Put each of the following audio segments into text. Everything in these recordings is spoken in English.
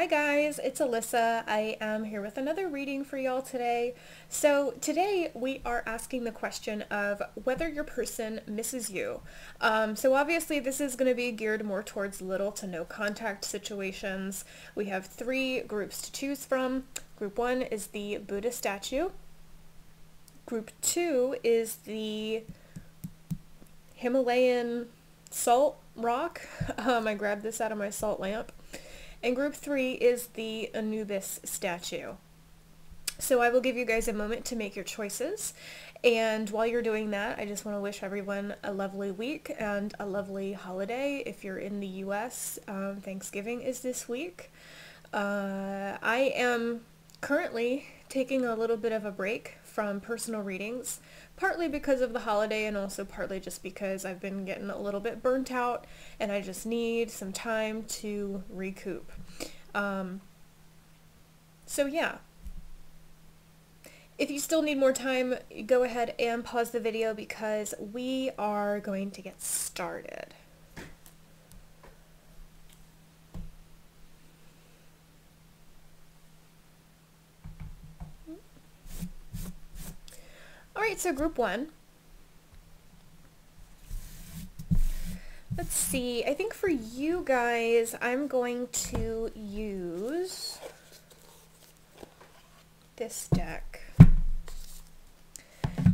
Hi guys, it's Alyssa. I am here with another reading for y'all today. So today we are asking the question of whether your person misses you. Um, so obviously this is going to be geared more towards little to no contact situations. We have three groups to choose from. Group one is the Buddha statue. Group two is the Himalayan salt rock. Um, I grabbed this out of my salt lamp. And group three is the Anubis statue. So I will give you guys a moment to make your choices. And while you're doing that, I just want to wish everyone a lovely week and a lovely holiday. If you're in the U.S., um, Thanksgiving is this week. Uh, I am currently taking a little bit of a break from personal readings, partly because of the holiday and also partly just because I've been getting a little bit burnt out and I just need some time to recoup. Um, so yeah. If you still need more time, go ahead and pause the video because we are going to get started. All right, so group one. Let's see, I think for you guys, I'm going to use this deck.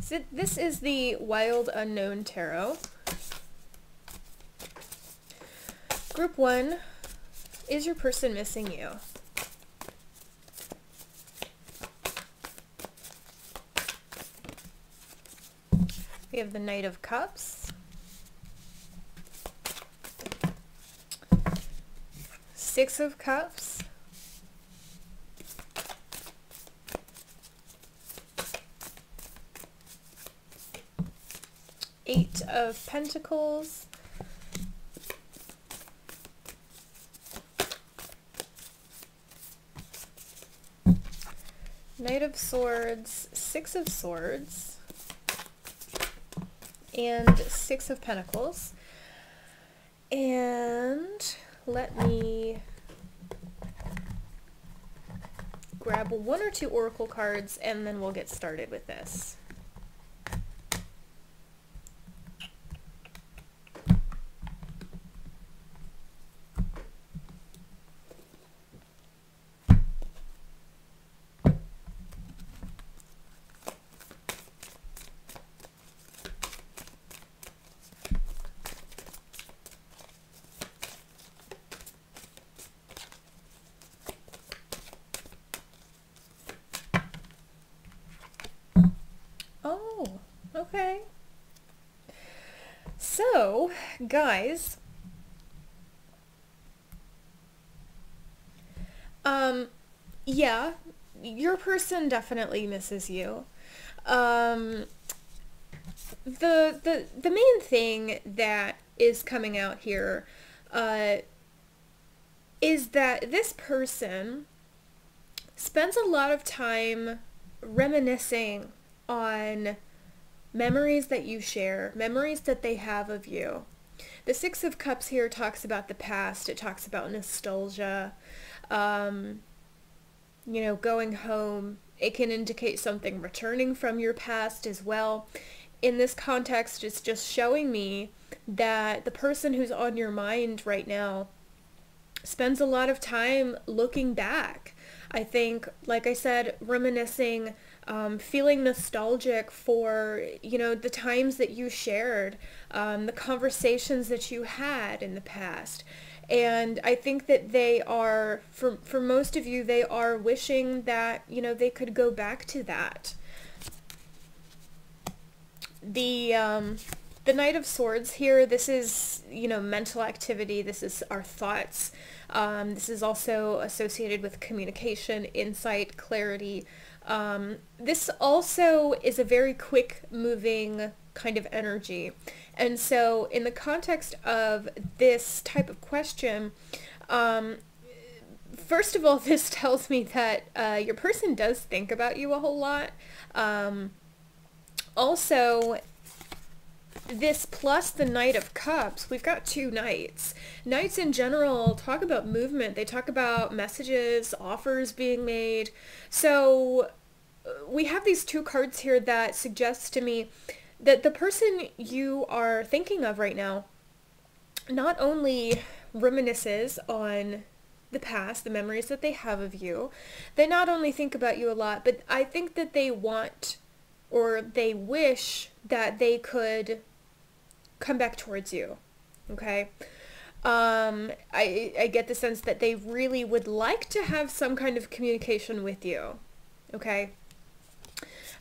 So this is the Wild Unknown Tarot. Group one, is your person missing you? We have the Knight of Cups. Six of Cups. Eight of Pentacles. Knight of Swords, Six of Swords and Six of Pentacles. And let me grab one or two Oracle cards and then we'll get started with this. Okay. So, guys, um, yeah, your person definitely misses you. Um, the, the, the main thing that is coming out here, uh, is that this person spends a lot of time reminiscing on memories that you share, memories that they have of you. The Six of Cups here talks about the past. It talks about nostalgia. Um, you know, going home. It can indicate something returning from your past as well. In this context, it's just showing me that the person who's on your mind right now spends a lot of time looking back. I think, like I said, reminiscing um, feeling nostalgic for you know the times that you shared, um, the conversations that you had in the past. And I think that they are, for, for most of you, they are wishing that, you know, they could go back to that. The, um, the Knight of Swords here, this is, you know, mental activity. This is our thoughts. Um, this is also associated with communication, insight, clarity, um, this also is a very quick moving kind of energy. And so in the context of this type of question, um, first of all, this tells me that uh, your person does think about you a whole lot. Um, also, this plus the Knight of Cups, we've got two knights. Knights in general talk about movement. They talk about messages, offers being made. So uh, we have these two cards here that suggest to me that the person you are thinking of right now not only reminisces on the past, the memories that they have of you, they not only think about you a lot, but I think that they want or they wish that they could come back towards you. Okay? Um, I, I get the sense that they really would like to have some kind of communication with you. Okay?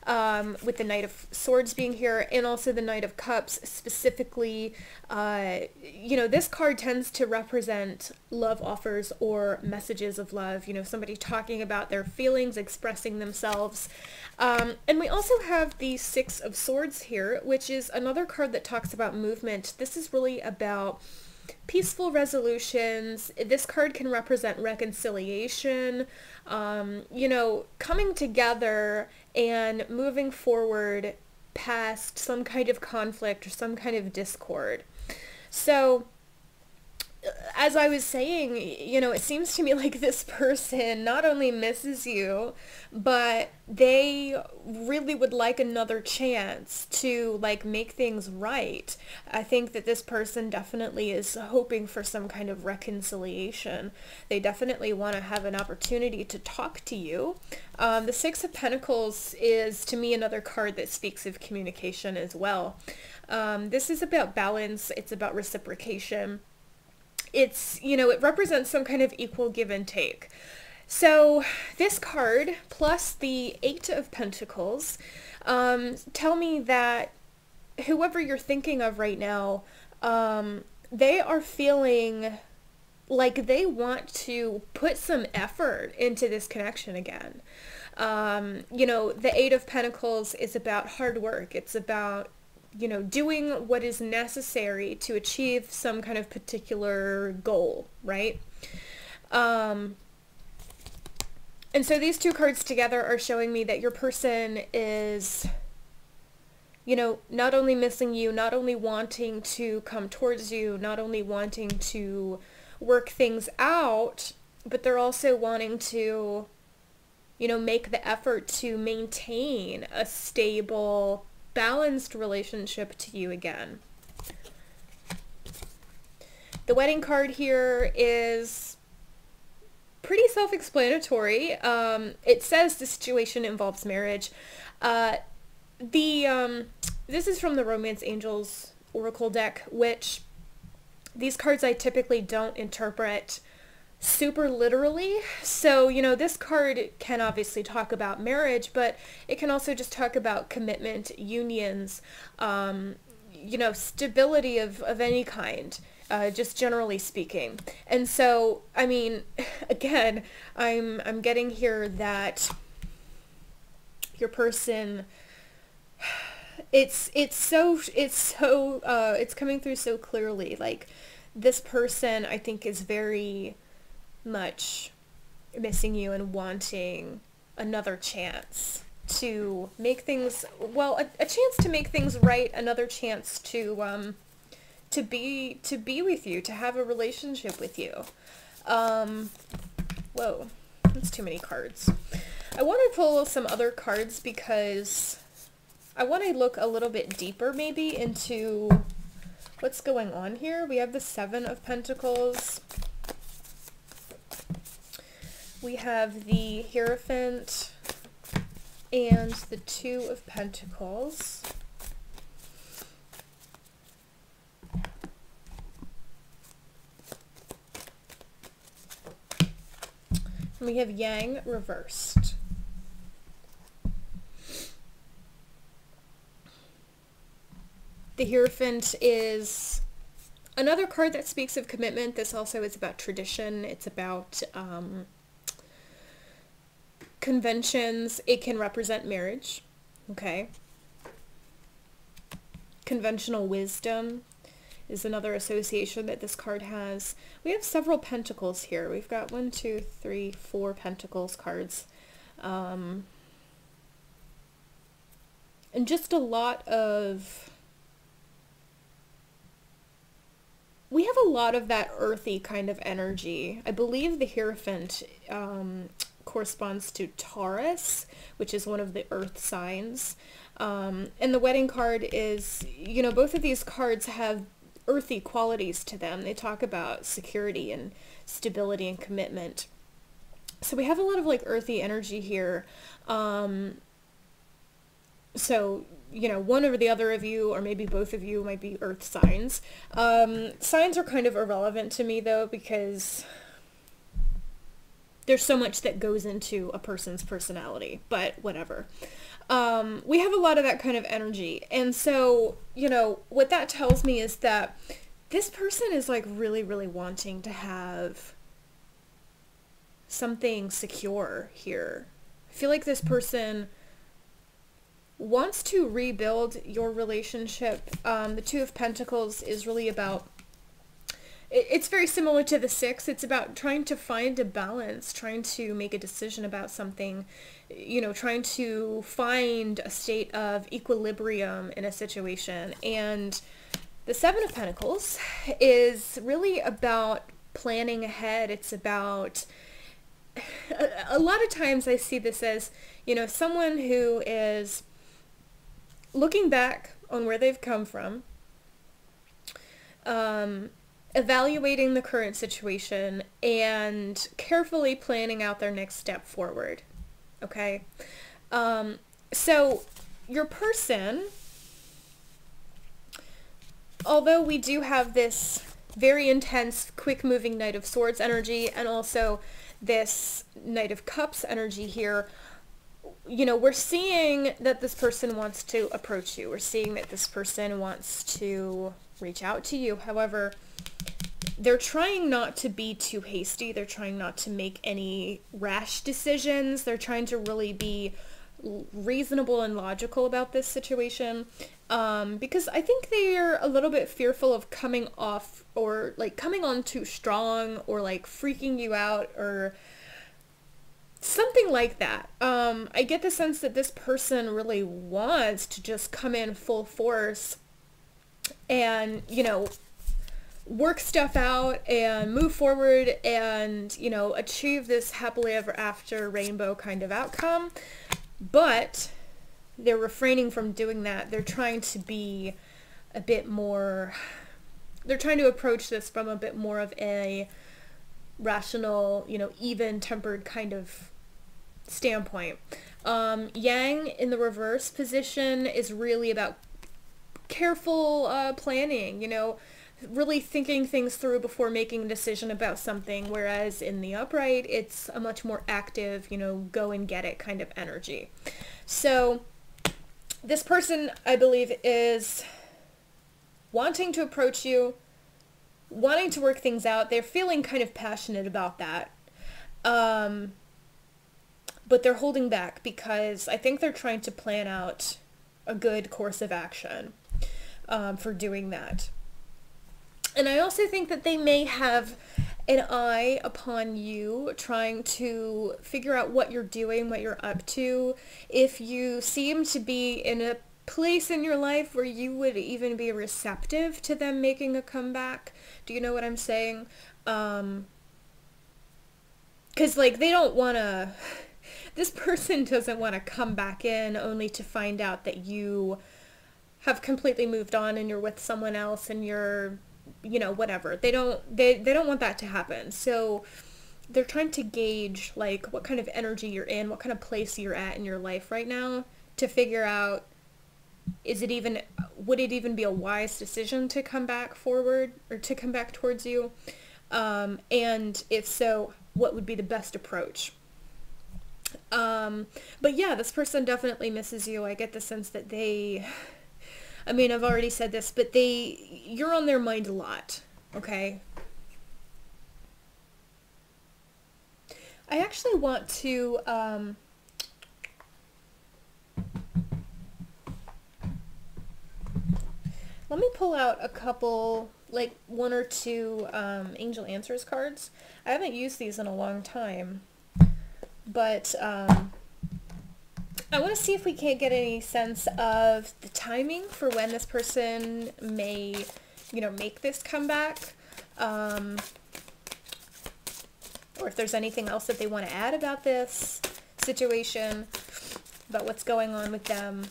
Um, with the Knight of Swords being here and also the Knight of Cups specifically. Uh, you know, this card tends to represent love offers or messages of love. You know, somebody talking about their feelings, expressing themselves. Um, and we also have the Six of Swords here, which is another card that talks about movement. This is really about peaceful resolutions. This card can represent reconciliation, um, you know, coming together and moving forward past some kind of conflict or some kind of discord. So as I was saying, you know, it seems to me like this person not only misses you, but they really would like another chance to like make things right. I think that this person definitely is hoping for some kind of reconciliation. They definitely want to have an opportunity to talk to you. Um, the Six of Pentacles is to me another card that speaks of communication as well. Um, this is about balance. It's about reciprocation it's, you know, it represents some kind of equal give and take. So this card plus the Eight of Pentacles um, tell me that whoever you're thinking of right now, um, they are feeling like they want to put some effort into this connection again. Um, you know, the Eight of Pentacles is about hard work. It's about you know, doing what is necessary to achieve some kind of particular goal, right? Um, and so these two cards together are showing me that your person is, you know, not only missing you, not only wanting to come towards you, not only wanting to work things out, but they're also wanting to, you know, make the effort to maintain a stable balanced relationship to you again. The wedding card here is pretty self-explanatory. Um, it says the situation involves marriage. Uh, the um, This is from the Romance Angels Oracle deck, which these cards I typically don't interpret super literally. So, you know, this card can obviously talk about marriage, but it can also just talk about commitment, unions, um, you know, stability of, of any kind. Uh, just generally speaking. And so, I mean, again, I'm I'm getting here that your person it's it's so it's so uh, it's coming through so clearly like this person I think is very much missing you and wanting another chance to make things well a, a chance to make things right another chance to um to be to be with you to have a relationship with you. Um whoa that's too many cards. I want to pull some other cards because i want to look a little bit deeper maybe into what's going on here. We have the seven of pentacles we have the Hierophant and the Two of Pentacles. And we have Yang reversed. The Hierophant is another card that speaks of commitment. This also is about tradition. It's about um, conventions, it can represent marriage, okay? Conventional wisdom is another association that this card has. We have several pentacles here. We've got one, two, three, four pentacles cards. Um, and just a lot of we have a lot of that earthy kind of energy. I believe the Hierophant um, corresponds to Taurus, which is one of the earth signs. Um, and the wedding card is, you know, both of these cards have earthy qualities to them. They talk about security and stability and commitment. So we have a lot of like earthy energy here. Um, so you know, one or the other of you, or maybe both of you, might be earth signs. Um, signs are kind of irrelevant to me, though, because there's so much that goes into a person's personality, but whatever. Um, we have a lot of that kind of energy. And so, you know, what that tells me is that this person is like really, really wanting to have something secure here. I feel like this person wants to rebuild your relationship. Um, the Two of Pentacles is really about it's very similar to the six. It's about trying to find a balance, trying to make a decision about something, you know, trying to find a state of equilibrium in a situation. And the seven of pentacles is really about planning ahead. It's about, a, lot of times I see this as, you know, someone who is looking back on where they've come from, um, evaluating the current situation, and carefully planning out their next step forward. Okay? Um, so your person, although we do have this very intense, quick-moving Knight of Swords energy and also this Knight of Cups energy here, you know, we're seeing that this person wants to approach you. We're seeing that this person wants to reach out to you. However, they're trying not to be too hasty. They're trying not to make any rash decisions. They're trying to really be reasonable and logical about this situation um, because I think they're a little bit fearful of coming off or like coming on too strong or like freaking you out or something like that. Um, I get the sense that this person really wants to just come in full force and, you know, work stuff out and move forward and, you know, achieve this happily ever after rainbow kind of outcome. But they're refraining from doing that. They're trying to be a bit more, they're trying to approach this from a bit more of a rational, you know, even-tempered kind of standpoint. Um, yang in the reverse position is really about careful uh, planning, you know, really thinking things through before making a decision about something, whereas in the upright, it's a much more active, you know, go and get it kind of energy. So this person, I believe, is wanting to approach you, wanting to work things out. They're feeling kind of passionate about that. Um, but they're holding back because I think they're trying to plan out a good course of action um, for doing that. And I also think that they may have an eye upon you trying to figure out what you're doing, what you're up to. If you seem to be in a place in your life where you would even be receptive to them making a comeback. Do you know what I'm saying? Um, cause like they don't want to this person doesn't want to come back in only to find out that you have completely moved on and you're with someone else and you're you know whatever. They don't they they don't want that to happen. So they're trying to gauge like what kind of energy you're in what kind of place you're at in your life right now to figure out is it even would it even be a wise decision to come back forward or to come back towards you? Um, and if so what would be the best approach? Um, but yeah, this person definitely misses you. I get the sense that they, I mean, I've already said this, but they, you're on their mind a lot, okay? I actually want to, um, let me pull out a couple, like one or two um, Angel Answers cards. I haven't used these in a long time. But um, I want to see if we can't get any sense of the timing for when this person may you know, make this comeback. Um, or if there's anything else that they want to add about this situation, about what's going on with them.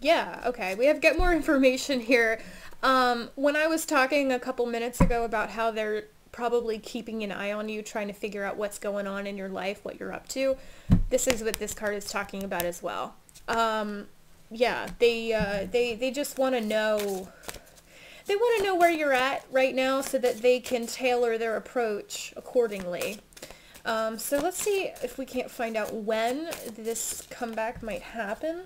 Yeah, okay. We have get more information here. Um, when I was talking a couple minutes ago about how they're probably keeping an eye on you, trying to figure out what's going on in your life, what you're up to, this is what this card is talking about as well. Um, yeah, they, uh, they, they just want to know, they want to know where you're at right now so that they can tailor their approach accordingly. Um, so let's see if we can't find out when this comeback might happen.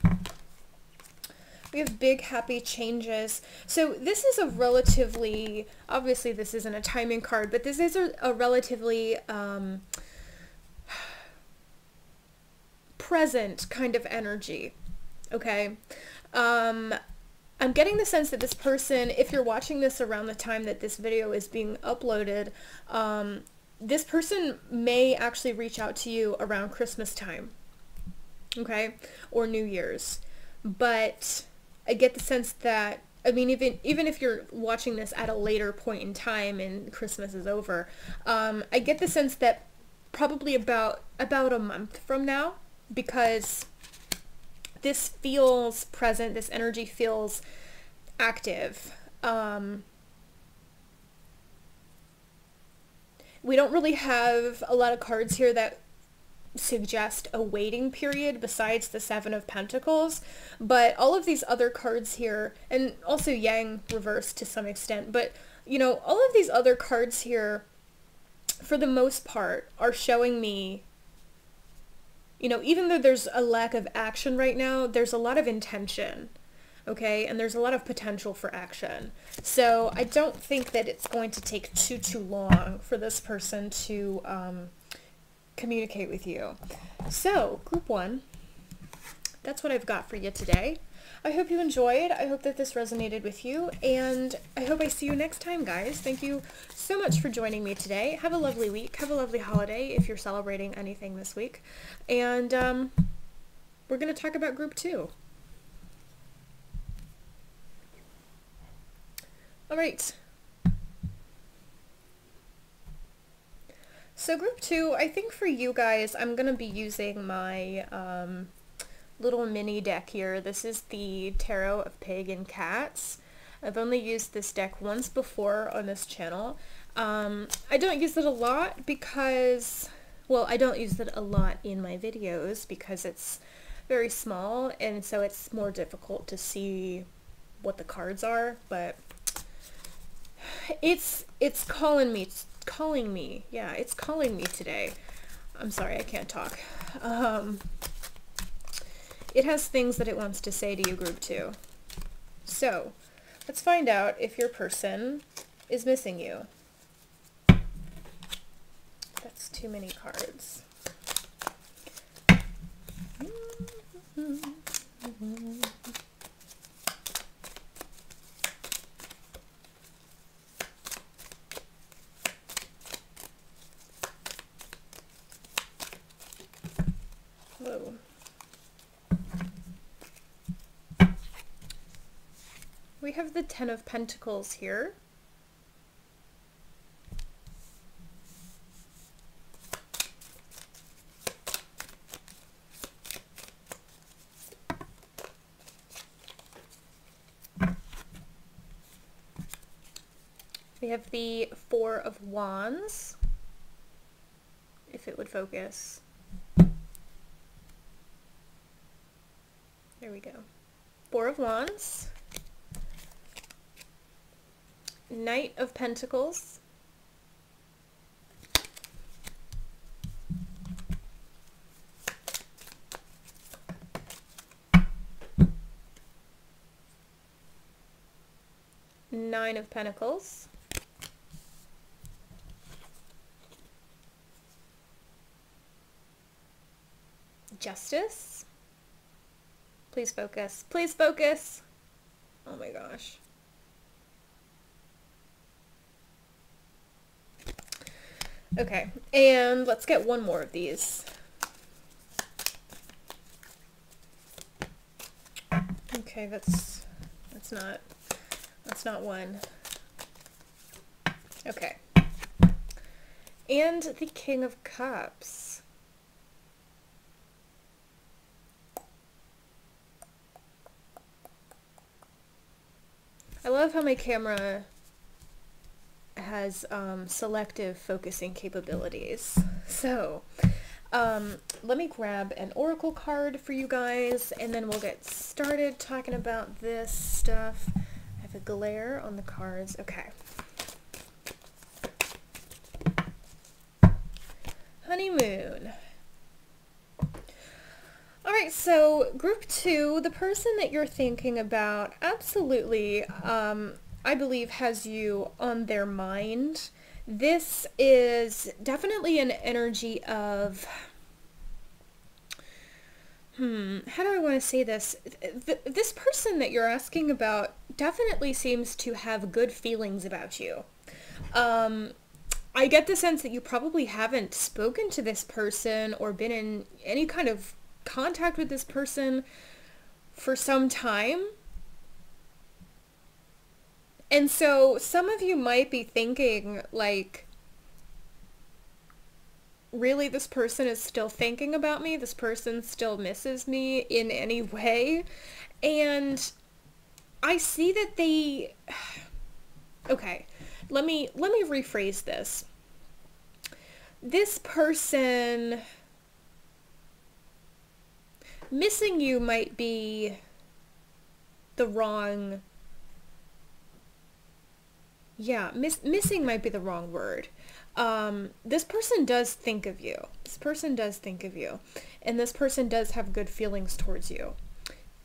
We have big happy changes. So this is a relatively, obviously this isn't a timing card, but this is a, a relatively um, present kind of energy. Okay. Um, I'm getting the sense that this person, if you're watching this around the time that this video is being uploaded, um, this person may actually reach out to you around Christmas time. Okay? Or New Year's. But I get the sense that I mean, even even if you're watching this at a later point in time and Christmas is over, um, I get the sense that probably about about a month from now, because this feels present. This energy feels active. Um, we don't really have a lot of cards here that suggest a waiting period besides the Seven of Pentacles, but all of these other cards here, and also Yang reversed to some extent, but you know, all of these other cards here, for the most part, are showing me, you know, even though there's a lack of action right now, there's a lot of intention, okay, and there's a lot of potential for action. So I don't think that it's going to take too, too long for this person to, um, communicate with you. So, group one, that's what I've got for you today. I hope you enjoyed. I hope that this resonated with you, and I hope I see you next time, guys. Thank you so much for joining me today. Have a lovely week. Have a lovely holiday if you're celebrating anything this week. And um, we're going to talk about group two. All right. So group two, I think for you guys, I'm going to be using my um, little mini deck here. This is the Tarot of Pagan Cats. I've only used this deck once before on this channel. Um, I don't use it a lot because, well, I don't use it a lot in my videos because it's very small and so it's more difficult to see what the cards are, but it's it's calling me calling me. Yeah, it's calling me today. I'm sorry, I can't talk. Um, it has things that it wants to say to you, group two. So, let's find out if your person is missing you. That's too many cards. We have the Ten of Pentacles here. We have the Four of Wands, if it would focus. There we go. Four of Wands. Knight of Pentacles. Nine of Pentacles. Justice. Please focus. Please focus. Oh my gosh. Okay, and let's get one more of these. Okay, that's that's not that's not one. Okay. And the King of Cups. I love how my camera has um, selective focusing capabilities. So, um, let me grab an oracle card for you guys, and then we'll get started talking about this stuff. I have a glare on the cards. Okay. Honeymoon. All right, so group two, the person that you're thinking about absolutely, um, I believe, has you on their mind. This is definitely an energy of, hmm, how do I want to say this? Th- this person that you're asking about definitely seems to have good feelings about you. Um, I get the sense that you probably haven't spoken to this person or been in any kind of contact with this person for some time. And so some of you might be thinking like, really this person is still thinking about me? This person still misses me in any way? And I see that they, okay, let me, let me rephrase this. This person missing you might be the wrong yeah miss, missing might be the wrong word. Um, this person does think of you. This person does think of you and this person does have good feelings towards you.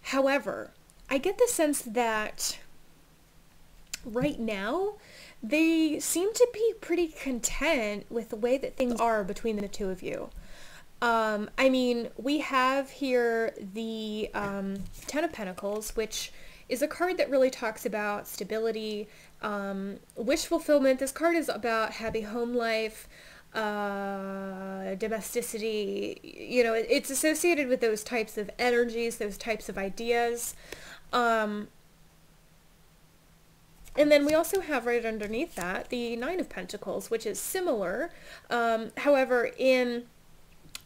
However i get the sense that right now they seem to be pretty content with the way that things are between the two of you. Um, I mean, we have here the um, Ten of Pentacles, which is a card that really talks about stability, um, wish fulfillment. This card is about happy home life, uh, domesticity. You know, it, it's associated with those types of energies, those types of ideas. Um, and then we also have right underneath that the Nine of Pentacles, which is similar. Um, however, in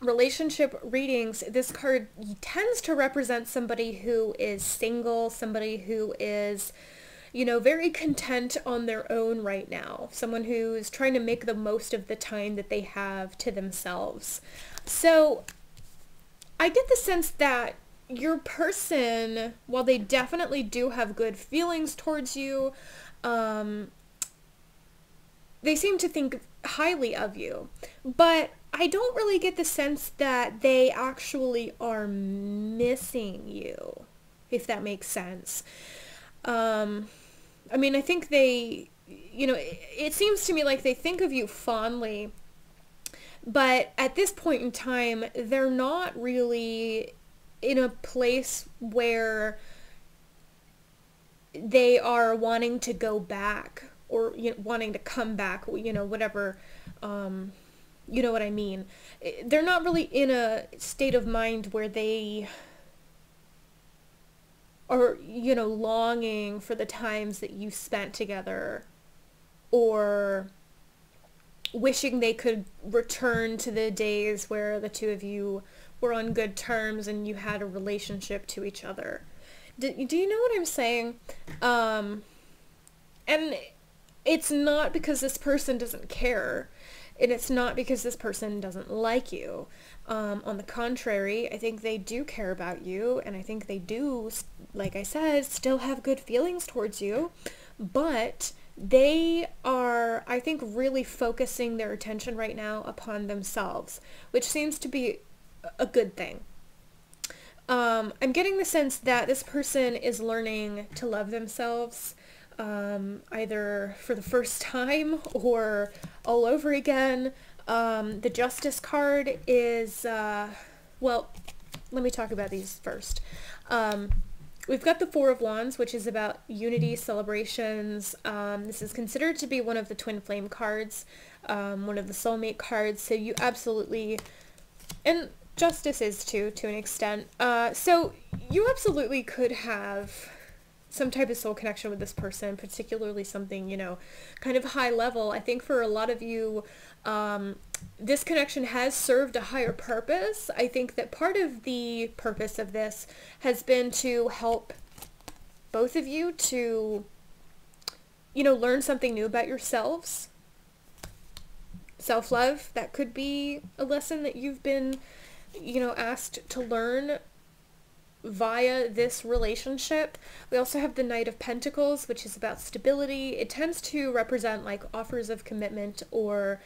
relationship readings, this card tends to represent somebody who is single, somebody who is, you know, very content on their own right now, someone who's trying to make the most of the time that they have to themselves. So I get the sense that your person, while they definitely do have good feelings towards you, um, they seem to think highly of you. But I don't really get the sense that they actually are missing you, if that makes sense. Um, I mean, I think they, you know, it, it seems to me like they think of you fondly, but at this point in time, they're not really in a place where they are wanting to go back or you know, wanting to come back, you know, whatever um, you know what I mean? They're not really in a state of mind where they are, you know, longing for the times that you spent together or wishing they could return to the days where the two of you were on good terms and you had a relationship to each other. Do, do you know what I'm saying? Um, and it's not because this person doesn't care and it's not because this person doesn't like you. Um, on the contrary, I think they do care about you, and I think they do, like I said, still have good feelings towards you, but they are, I think, really focusing their attention right now upon themselves, which seems to be a good thing. Um, I'm getting the sense that this person is learning to love themselves um, either for the first time or all over again. Um, the Justice card is, uh, well, let me talk about these first. Um, we've got the Four of Wands, which is about unity, celebrations. Um, this is considered to be one of the Twin Flame cards, um, one of the soulmate cards, so you absolutely, and Justice is too, to an extent. Uh, so you absolutely could have some type of soul connection with this person, particularly something, you know, kind of high level. I think for a lot of you, um, this connection has served a higher purpose. I think that part of the purpose of this has been to help both of you to, you know, learn something new about yourselves. Self-love, that could be a lesson that you've been, you know, asked to learn via this relationship. We also have the Knight of Pentacles, which is about stability. It tends to represent like offers of commitment or,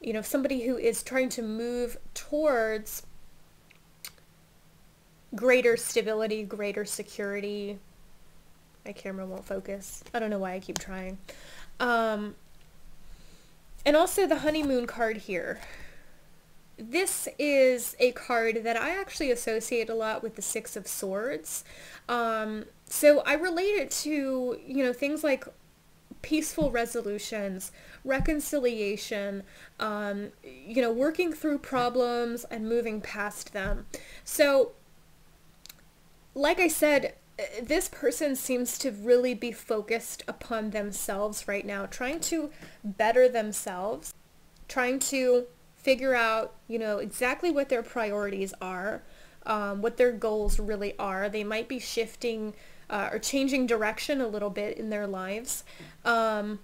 you know, somebody who is trying to move towards greater stability, greater security. My camera won't focus. I don't know why I keep trying. Um, and also the honeymoon card here this is a card that I actually associate a lot with the Six of Swords. Um, so I relate it to, you know, things like peaceful resolutions, reconciliation, um, you know, working through problems and moving past them. So, like I said, this person seems to really be focused upon themselves right now, trying to better themselves, trying to figure out, you know, exactly what their priorities are, um, what their goals really are. They might be shifting uh, or changing direction a little bit in their lives. Um,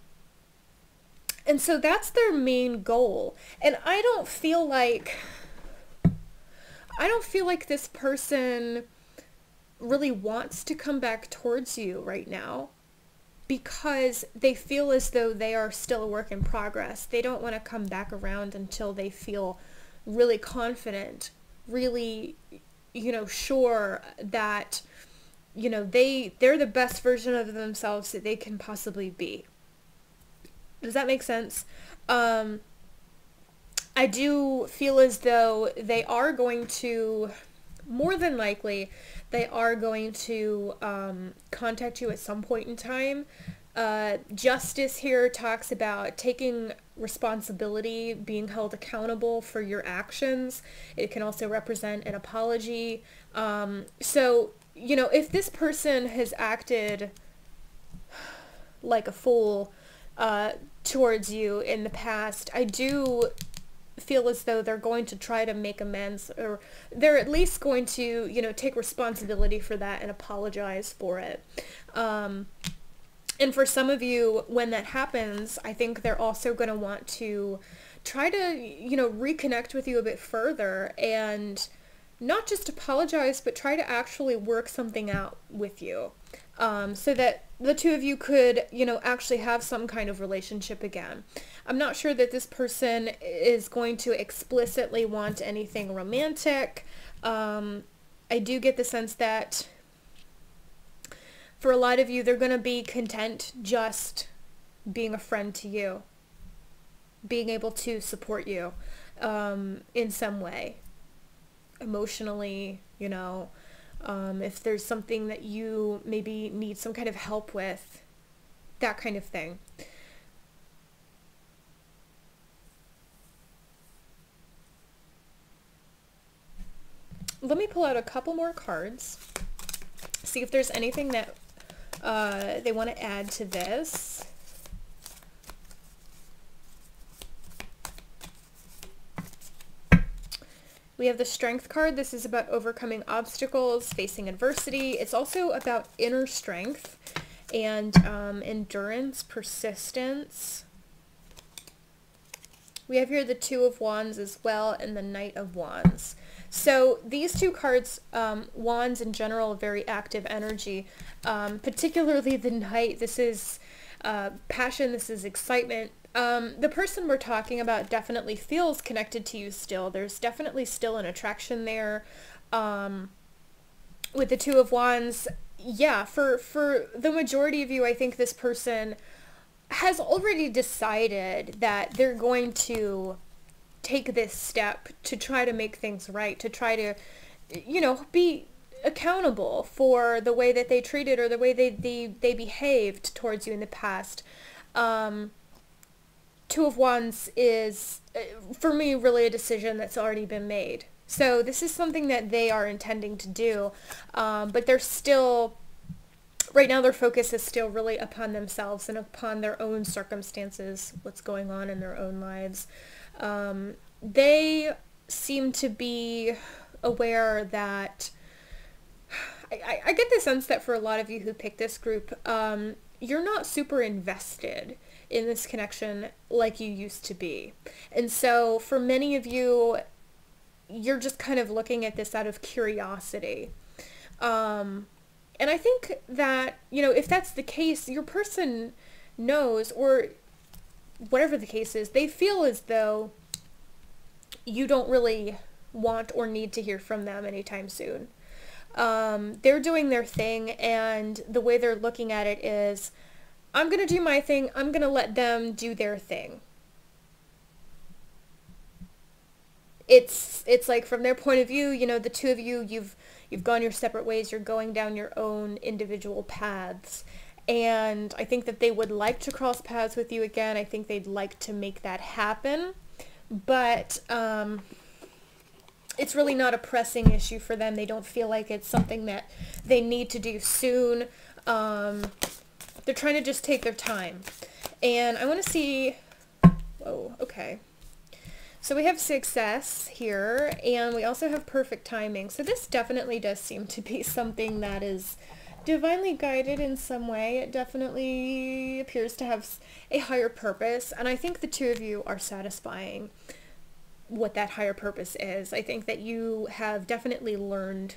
and so that's their main goal. And I don't feel like, I don't feel like this person really wants to come back towards you right now because they feel as though they are still a work in progress. They don't want to come back around until they feel really confident, really, you know, sure that, you know, they, they're the best version of themselves that they can possibly be. Does that make sense? Um, I do feel as though they are going to, more than likely, they are going to um, contact you at some point in time. Uh, justice here talks about taking responsibility, being held accountable for your actions. It can also represent an apology. Um, so, you know, if this person has acted like a fool uh, towards you in the past, I do feel as though they're going to try to make amends or they're at least going to, you know, take responsibility for that and apologize for it. Um, and for some of you, when that happens, I think they're also going to want to try to, you know, reconnect with you a bit further and not just apologize, but try to actually work something out with you um, so that the two of you could, you know, actually have some kind of relationship again. I'm not sure that this person is going to explicitly want anything romantic. Um, I do get the sense that for a lot of you, they're going to be content just being a friend to you, being able to support you um, in some way, emotionally, you know, um, if there's something that you maybe need some kind of help with, that kind of thing. Let me pull out a couple more cards, see if there's anything that uh, they want to add to this. We have the Strength card. This is about overcoming obstacles, facing adversity. It's also about inner strength and um, endurance, persistence. We have here the Two of Wands as well and the Knight of Wands. So these two cards, um, Wands in general, very active energy. Um, particularly the Knight, this is uh, passion, this is excitement, um, the person we're talking about definitely feels connected to you still. There's definitely still an attraction there. Um, with the Two of Wands, yeah, for, for the majority of you, I think this person has already decided that they're going to take this step to try to make things right, to try to, you know, be accountable for the way that they treated or the way they, they, they behaved towards you in the past. Um, Two of Wands is, uh, for me, really a decision that's already been made. So this is something that they are intending to do, um, but they're still, right now their focus is still really upon themselves and upon their own circumstances, what's going on in their own lives. Um, they seem to be aware that I, I, get the sense that for a lot of you who pick this group, um, you're not super invested in this connection like you used to be. And so for many of you, you're just kind of looking at this out of curiosity. Um, and I think that, you know, if that's the case, your person knows, or whatever the case is, they feel as though you don't really want or need to hear from them anytime soon. Um, they're doing their thing, and the way they're looking at it is, I'm going to do my thing, I'm going to let them do their thing. It's it's like from their point of view, you know, the two of you, you've you've gone your separate ways, you're going down your own individual paths. And I think that they would like to cross paths with you again. I think they'd like to make that happen. But um, it's really not a pressing issue for them. They don't feel like it's something that they need to do soon. Um, they're trying to just take their time. And I want to see... Whoa, okay. So we have success here, and we also have perfect timing. So this definitely does seem to be something that is divinely guided in some way. It definitely appears to have a higher purpose, and I think the two of you are satisfying what that higher purpose is. I think that you have definitely learned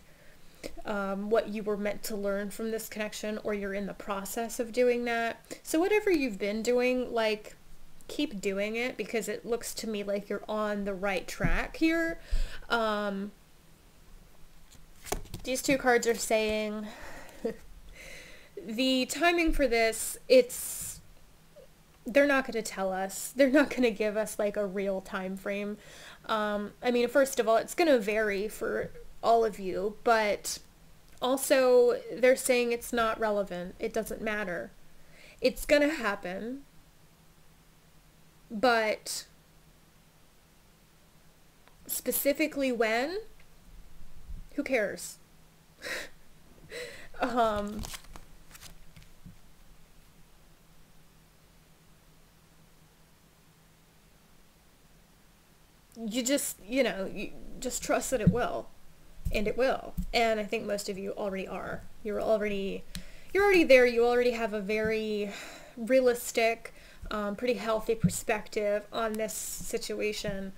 um, what you were meant to learn from this connection or you're in the process of doing that. So whatever you've been doing, like keep doing it because it looks to me like you're on the right track here. Um, these two cards are saying the timing for this, it's they're not going to tell us. They're not going to give us like a real time frame. Um, I mean, first of all, it's going to vary for all of you, but also they're saying it's not relevant. It doesn't matter. It's going to happen, but specifically when, who cares? um, you just, you know, you just trust that it will. And it will. And I think most of you already are. You're already, you're already there. You already have a very realistic, um, pretty healthy perspective on this situation.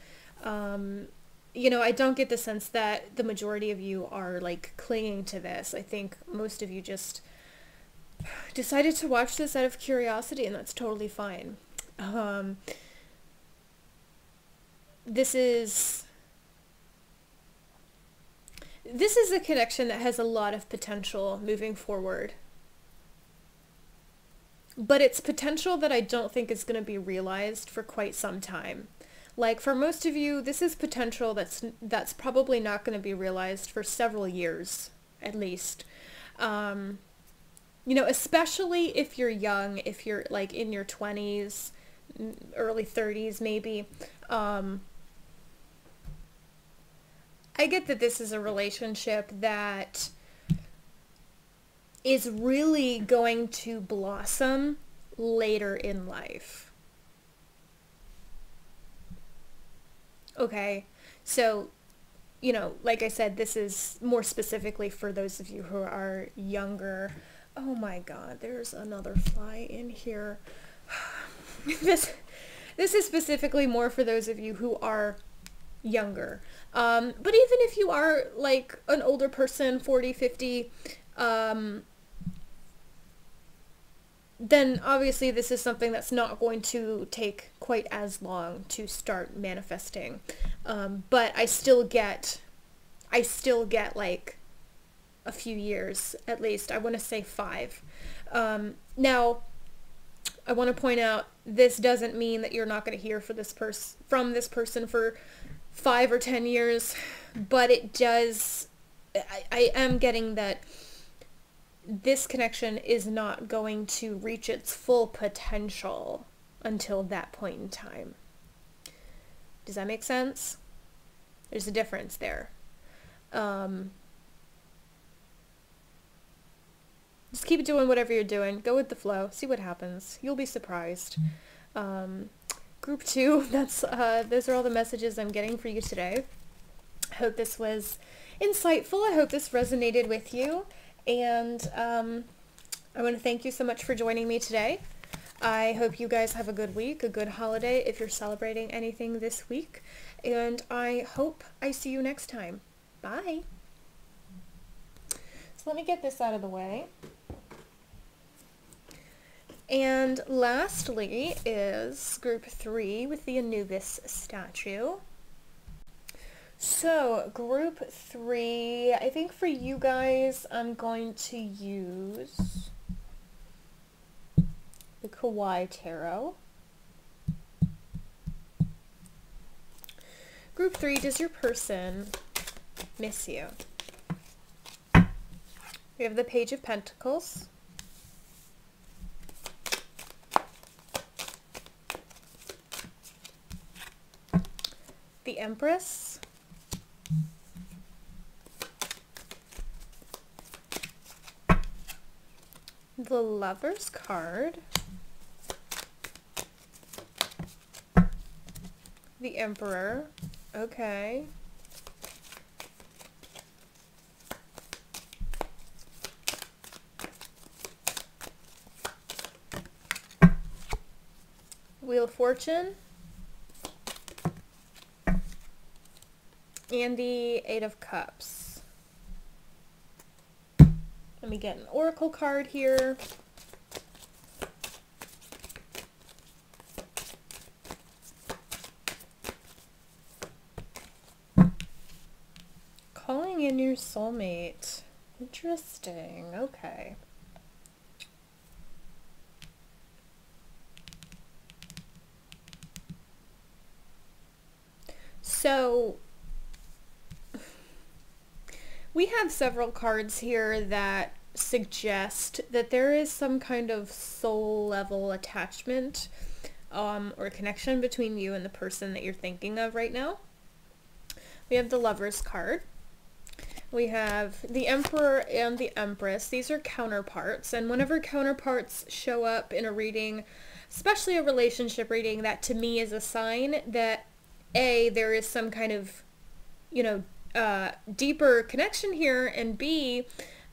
Um, you know, I don't get the sense that the majority of you are like clinging to this. I think most of you just decided to watch this out of curiosity and that's totally fine. Um, this is this is a connection that has a lot of potential moving forward. But it's potential that I don't think is going to be realized for quite some time. Like for most of you, this is potential that's that's probably not going to be realized for several years at least. Um, you know, especially if you're young, if you're like in your 20s, early 30s maybe. Um, I get that this is a relationship that is really going to blossom later in life. Okay, so, you know, like I said, this is more specifically for those of you who are younger. Oh my god, there's another fly in here. this, this is specifically more for those of you who are younger. Um, but even if you are like an older person, 40, 50, um, then obviously this is something that's not going to take quite as long to start manifesting. Um, but I still get, I still get like a few years at least. I want to say five. Um, now, I want to point out this doesn't mean that you're not going to hear for this person from this person for five or ten years, but it does, I, I am getting that this connection is not going to reach its full potential until that point in time. Does that make sense? There's a difference there. Um, just keep doing whatever you're doing. Go with the flow. See what happens. You'll be surprised. Um, group two, that's uh, those are all the messages I'm getting for you today. I hope this was insightful. I hope this resonated with you. And um, I want to thank you so much for joining me today. I hope you guys have a good week, a good holiday if you're celebrating anything this week. And I hope I see you next time. Bye. So let me get this out of the way. And lastly is group three with the Anubis statue. So group three, I think for you guys, I'm going to use the Kawaii Tarot. Group three, does your person miss you? We have the Page of Pentacles. The Empress. The Lover's card. The Emperor. Okay. Wheel of Fortune. And the Eight of Cups. Let me get an Oracle card here. Calling in your soulmate. Interesting. Okay. So we have several cards here that suggest that there is some kind of soul level attachment um, or connection between you and the person that you're thinking of right now. We have the Lover's card. We have the Emperor and the Empress. These are counterparts, and whenever counterparts show up in a reading, especially a relationship reading, that to me is a sign that A, there is some kind of, you know, uh, deeper connection here, and B,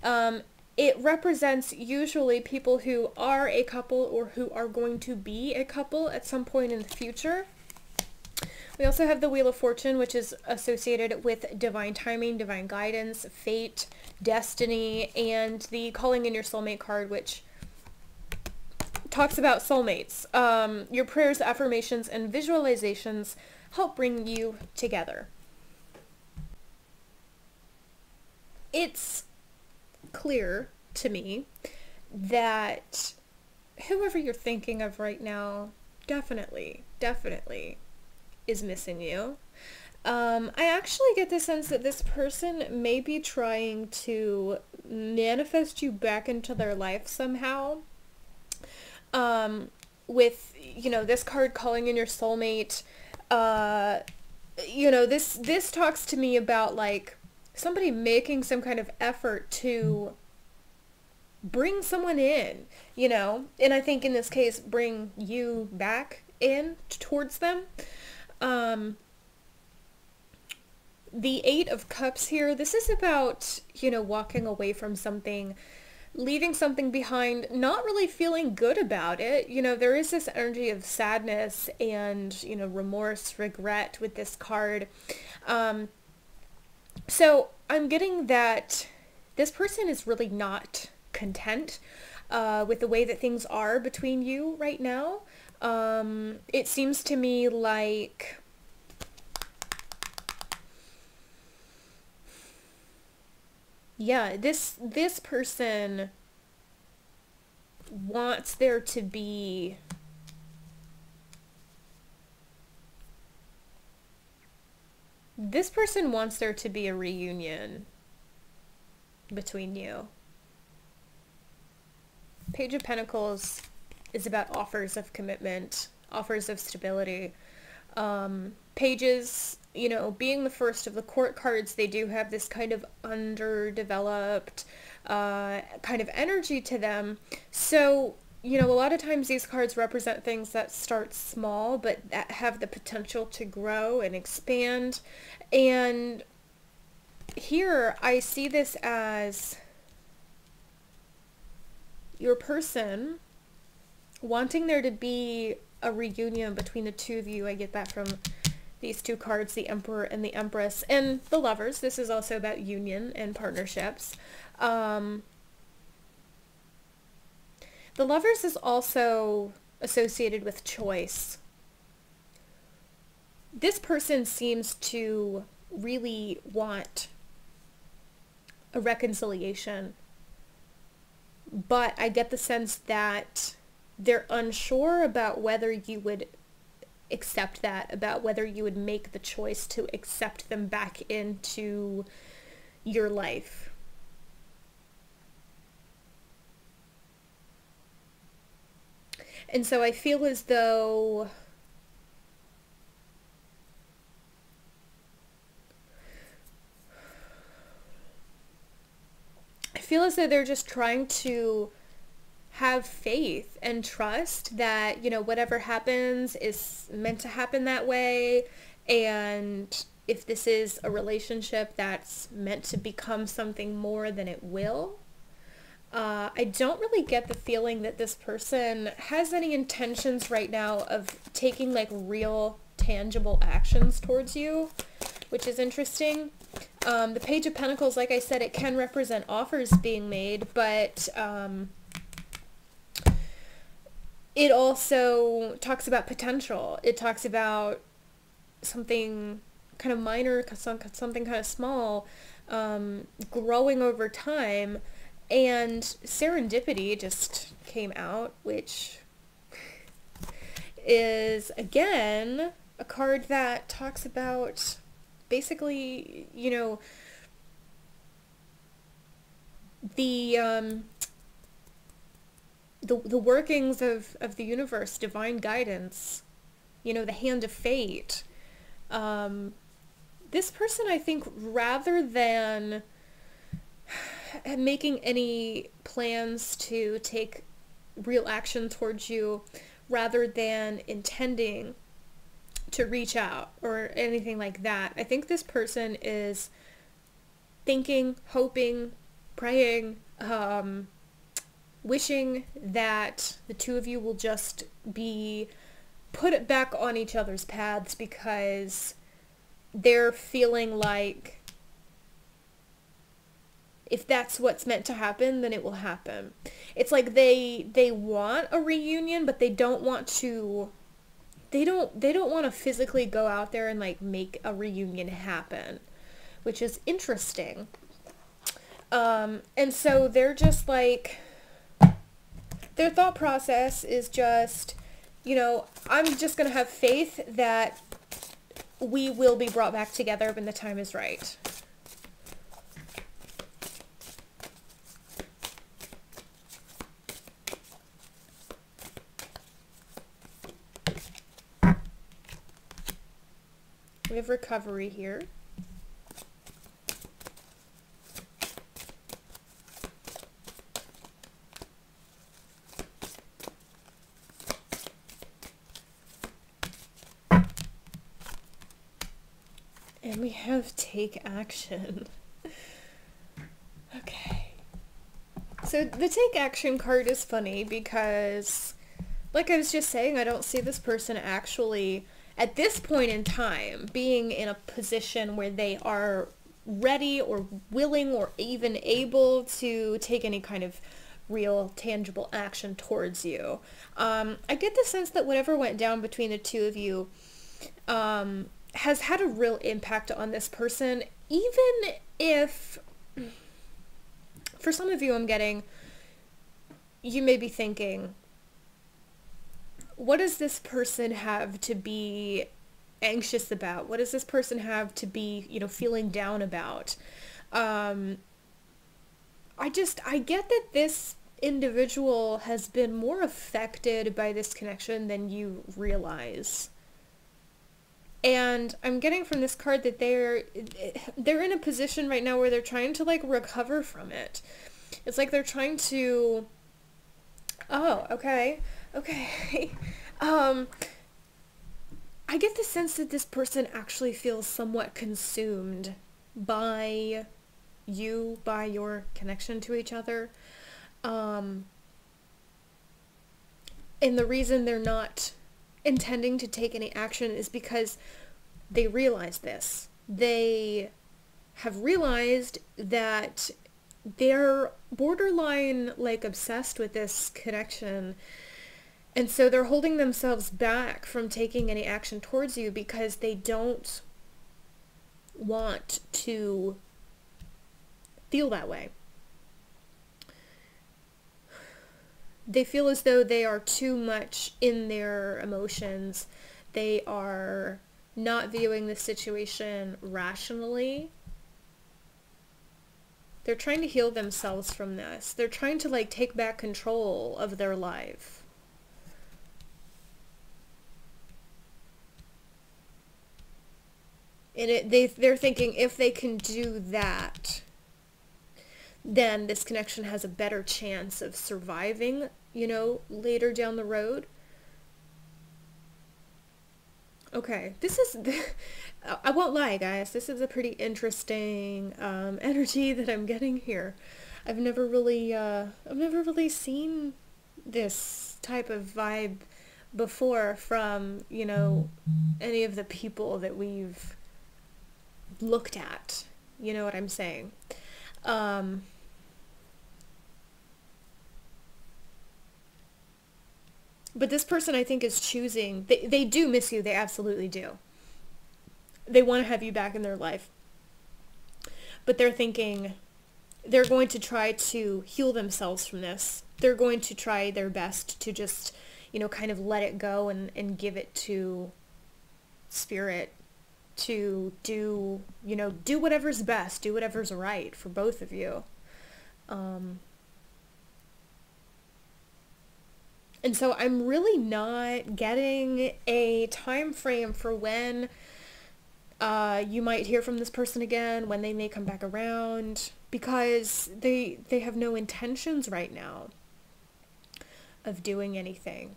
um, it represents usually people who are a couple or who are going to be a couple at some point in the future. We also have the Wheel of Fortune, which is associated with divine timing, divine guidance, fate, destiny, and the Calling in Your Soulmate card, which talks about soulmates. Um, your prayers, affirmations, and visualizations help bring you together. It's clear to me that whoever you're thinking of right now definitely, definitely is missing you. Um, I actually get the sense that this person may be trying to manifest you back into their life somehow. Um, with, you know, this card calling in your soulmate, uh, you know, this, this talks to me about like somebody making some kind of effort to bring someone in, you know, and I think in this case, bring you back in towards them. Um, the Eight of Cups here, this is about, you know, walking away from something, leaving something behind, not really feeling good about it. You know, there is this energy of sadness and, you know, remorse, regret with this card. Um, so I'm getting that this person is really not content uh, with the way that things are between you right now. Um, it seems to me like yeah, this this person wants there to be this person wants there to be a reunion between you. Page of Pentacles is about offers of commitment, offers of stability. Um, pages you know, being the first of the court cards, they do have this kind of underdeveloped uh, kind of energy to them. So, you know, a lot of times these cards represent things that start small, but that have the potential to grow and expand. And here I see this as your person wanting there to be a reunion between the two of you. I get that from these two cards, the Emperor and the Empress, and the Lovers. This is also about union and partnerships. Um, the Lovers is also associated with choice. This person seems to really want a reconciliation, but I get the sense that they're unsure about whether you would accept that, about whether you would make the choice to accept them back into your life. And so I feel as though I feel as though they're just trying to have faith and trust that, you know, whatever happens is meant to happen that way. And if this is a relationship that's meant to become something more than it will, uh, I don't really get the feeling that this person has any intentions right now of taking like real tangible actions towards you, which is interesting. Um, the Page of Pentacles, like I said, it can represent offers being made, but um, it also talks about potential. It talks about something kind of minor, something kind of small, um, growing over time. And serendipity just came out, which is, again, a card that talks about basically, you know, the um, the, the workings of, of the universe, divine guidance, you know, the hand of fate. Um, this person, I think, rather than making any plans to take real action towards you, rather than intending to reach out or anything like that, I think this person is thinking, hoping, praying, um, wishing that the two of you will just be put back on each other's paths because they're feeling like if that's what's meant to happen then it will happen it's like they they want a reunion but they don't want to they don't they don't want to physically go out there and like make a reunion happen which is interesting um and so they're just like their thought process is just, you know, I'm just going to have faith that we will be brought back together when the time is right. Have recovery here. And we have take action. okay. So the take action card is funny because, like I was just saying, I don't see this person actually, at this point in time, being in a position where they are ready or willing or even able to take any kind of real tangible action towards you. Um, I get the sense that whatever went down between the two of you um, has had a real impact on this person, even if for some of you I'm getting, you may be thinking, what does this person have to be anxious about? What does this person have to be, you know, feeling down about? Um, I just, I get that this individual has been more affected by this connection than you realize and I'm getting from this card that they're they're in a position right now where they're trying to like recover from it. It's like they're trying to Oh, okay. Okay. um I get the sense that this person actually feels somewhat consumed by you, by your connection to each other. Um and the reason they're not intending to take any action is because they realize this. They have realized that they're borderline like obsessed with this connection and so they're holding themselves back from taking any action towards you because they don't want to feel that way. they feel as though they are too much in their emotions. They are not viewing the situation rationally. They're trying to heal themselves from this. They're trying to like take back control of their life. And it, they, they're thinking if they can do that, then this connection has a better chance of surviving, you know, later down the road. Okay, this is, I won't lie guys, this is a pretty interesting um, energy that I'm getting here. I've never really, uh, I've never really seen this type of vibe before from, you know, any of the people that we've looked at. You know what I'm saying? Um, But this person, I think, is choosing. They, they do miss you. They absolutely do. They want to have you back in their life. But they're thinking they're going to try to heal themselves from this. They're going to try their best to just, you know, kind of let it go and, and give it to spirit to do, you know, do whatever's best, do whatever's right for both of you. Um, And so I'm really not getting a time frame for when uh, you might hear from this person again, when they may come back around, because they they have no intentions right now of doing anything.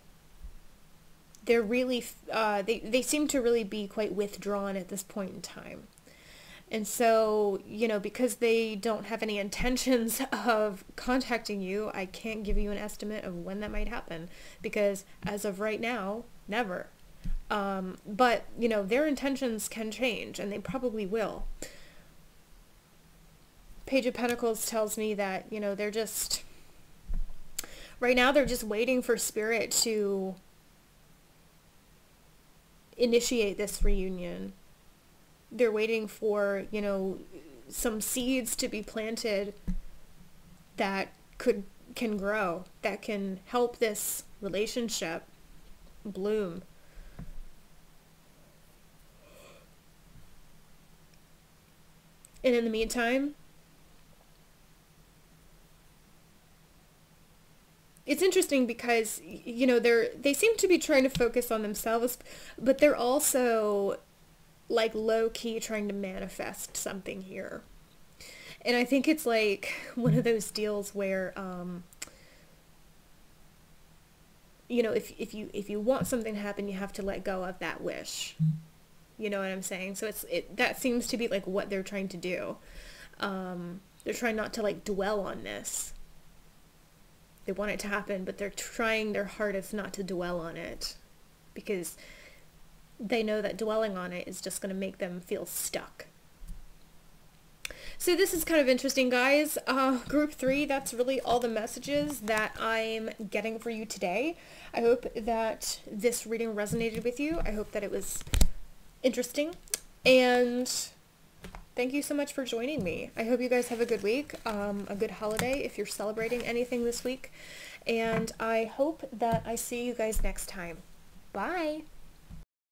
They're really uh, they they seem to really be quite withdrawn at this point in time. And so, you know, because they don't have any intentions of contacting you, I can't give you an estimate of when that might happen because as of right now, never. Um, but, you know, their intentions can change and they probably will. Page of Pentacles tells me that, you know, they're just, right now they're just waiting for spirit to initiate this reunion they're waiting for, you know, some seeds to be planted that could can grow, that can help this relationship bloom. And in the meantime, it's interesting because you know they're they seem to be trying to focus on themselves, but they're also like low key trying to manifest something here. And I think it's like one of those deals where um you know, if if you if you want something to happen, you have to let go of that wish. You know what I'm saying? So it's it that seems to be like what they're trying to do. Um they're trying not to like dwell on this. They want it to happen, but they're trying their hardest not to dwell on it because they know that dwelling on it is just going to make them feel stuck. So this is kind of interesting, guys. Uh, group three, that's really all the messages that I'm getting for you today. I hope that this reading resonated with you. I hope that it was interesting. And thank you so much for joining me. I hope you guys have a good week, um, a good holiday if you're celebrating anything this week. And I hope that I see you guys next time. Bye!